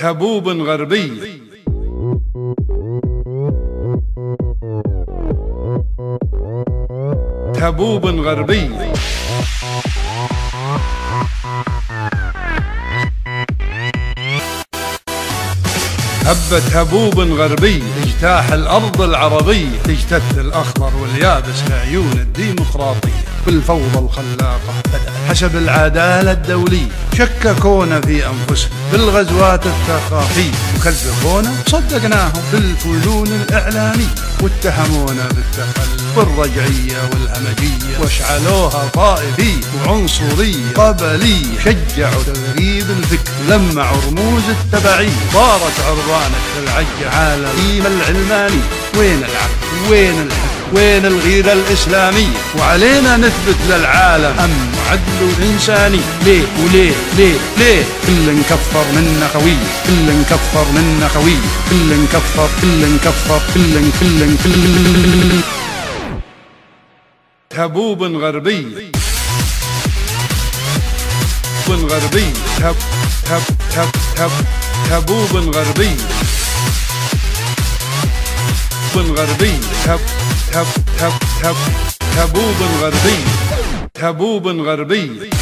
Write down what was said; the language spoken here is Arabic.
تبوب غربي. تبوب غربي. هبت هبوب غربي اجتاح الأرض العربية اجتث الأخضر واليابس لعيون الديمقراطية. بالفوضى الخلاقة. حسب العدالة الدولية شككونا في أنفسهم بالغزوات الثقافية. وكذبونا صدقناهم بالفنون الإعلامية. واتهمونا بالتخلف والرجعية والهمجية واشعلوها طائفية وعنصرية. قبلية. شجعوا تغريب الفكر. لمعوا رموز التبعية. صارت عربانة العج على القيمة العلمانية. وين العقل؟ وين الحق وين الغيرة الإسلامية؟ وعلينا نثبت للعالم. أمن وعدل وإنساني ليه وليه؟ ليه؟ ليه؟ كل نكفر منا خوية كل نكفر منا خوية كل نكفر كل نكفر كل كل كل تبوب غربي. غربي. تب تب تب تب تبوب غربي غربي تب تب تب تب تبوب غربي تبوب غربي.